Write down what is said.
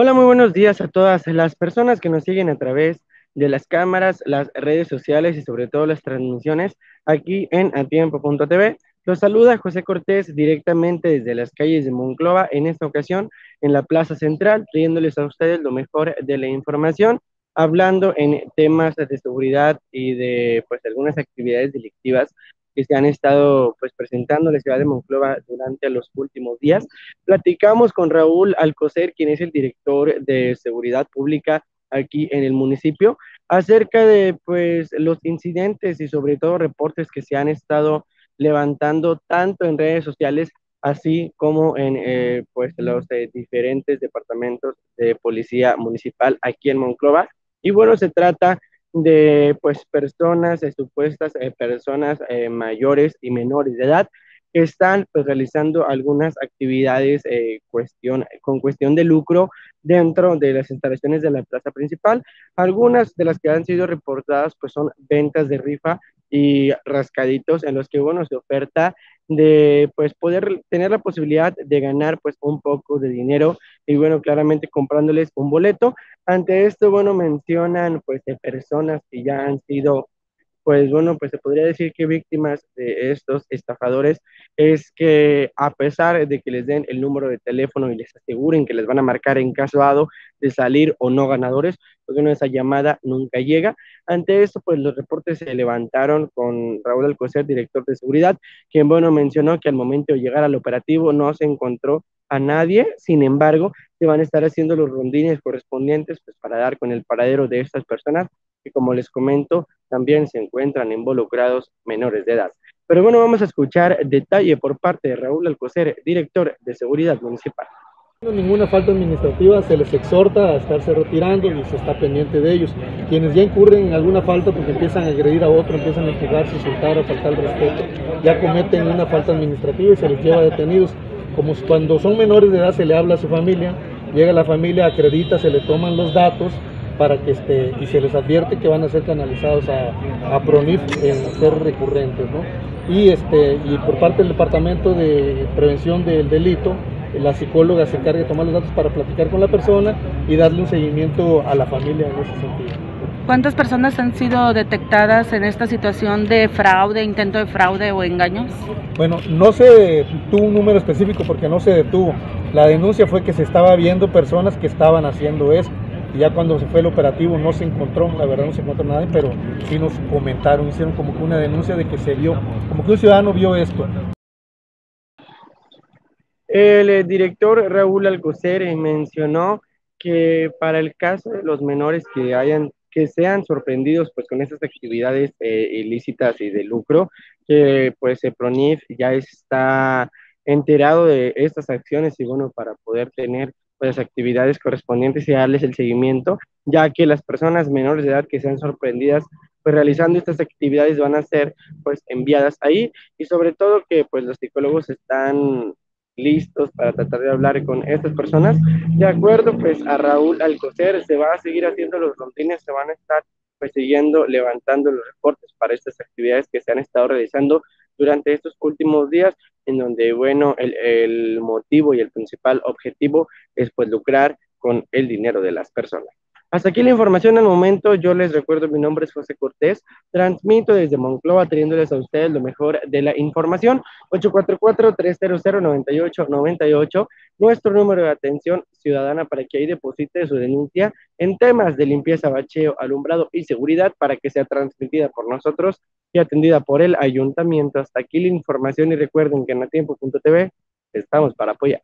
Hola, muy buenos días a todas las personas que nos siguen a través de las cámaras, las redes sociales y sobre todo las transmisiones aquí en atiempo.tv. Los saluda José Cortés directamente desde las calles de Monclova, en esta ocasión en la Plaza Central, trayéndoles a ustedes lo mejor de la información, hablando en temas de seguridad y de pues algunas actividades delictivas que se han estado pues presentando en la ciudad de Monclova durante los últimos días. Platicamos con Raúl Alcocer, quien es el director de seguridad pública aquí en el municipio, acerca de pues los incidentes y sobre todo reportes que se han estado levantando tanto en redes sociales así como en eh, pues los eh, diferentes departamentos de policía municipal aquí en Monclova. Y bueno, se trata de pues personas, de supuestas eh, personas eh, mayores y menores de edad que están pues, realizando algunas actividades eh, cuestión, con cuestión de lucro dentro de las instalaciones de la plaza principal. Algunas de las que han sido reportadas pues son ventas de rifa y rascaditos en los que bueno se oferta de pues poder tener la posibilidad de ganar pues un poco de dinero y bueno claramente comprándoles un boleto. Ante esto bueno mencionan pues de personas que ya han sido pues bueno, pues se podría decir que víctimas de estos estafadores es que a pesar de que les den el número de teléfono y les aseguren que les van a marcar en caso dado de salir o no ganadores, pues bueno, esa llamada nunca llega. Ante esto, pues los reportes se levantaron con Raúl Alcocer, director de seguridad, quien bueno mencionó que al momento de llegar al operativo no se encontró a nadie, sin embargo, se van a estar haciendo los rondines correspondientes pues, para dar con el paradero de estas personas que como les comento, también se encuentran involucrados menores de edad. Pero bueno, vamos a escuchar detalle por parte de Raúl Alcocer, director de Seguridad Municipal. Ninguna falta administrativa, se les exhorta a estarse retirando y se está pendiente de ellos. Quienes ya incurren en alguna falta porque empiezan a agredir a otro, empiezan a empujarse, insultar o faltar el respeto, ya cometen una falta administrativa y se les lleva detenidos. Como cuando son menores de edad se le habla a su familia, llega la familia, acredita, se le toman los datos para que este, y se les advierte que van a ser canalizados a, a PRONIF en ser recurrentes, ¿no? Y, este, y por parte del Departamento de Prevención del Delito, la psicóloga se encarga de tomar los datos para platicar con la persona y darle un seguimiento a la familia en ese sentido. ¿Cuántas personas han sido detectadas en esta situación de fraude, intento de fraude o engaños? Bueno, no se detuvo un número específico porque no se detuvo. La denuncia fue que se estaba viendo personas que estaban haciendo esto y ya cuando se fue el operativo no se encontró, la verdad no se encontró nada, pero sí nos comentaron, hicieron como que una denuncia de que se vio, como que un ciudadano vio esto. El eh, director Raúl Alcocer eh, mencionó que para el caso de los menores que hayan que sean sorprendidos pues con estas actividades eh, ilícitas y de lucro, que pues el PRONIF ya está enterado de estas acciones y bueno, para poder tener pues actividades correspondientes y darles el seguimiento, ya que las personas menores de edad que sean sorprendidas pues realizando estas actividades van a ser pues enviadas ahí y sobre todo que pues los psicólogos están listos para tratar de hablar con estas personas. De acuerdo pues a Raúl Alcocer, se va a seguir haciendo los rondines, se van a estar pues siguiendo levantando los reportes para estas actividades que se han estado realizando durante estos últimos días, en donde, bueno, el, el motivo y el principal objetivo es pues lucrar con el dinero de las personas. Hasta aquí la información al momento. Yo les recuerdo, mi nombre es José Cortés. Transmito desde Monclova, teniéndoles a ustedes lo mejor de la información. 844-300-9898. Nuestro número de atención ciudadana para que ahí deposite su denuncia en temas de limpieza, bacheo, alumbrado y seguridad para que sea transmitida por nosotros y atendida por el ayuntamiento. Hasta aquí la información y recuerden que en atiempo.tv estamos para apoyar.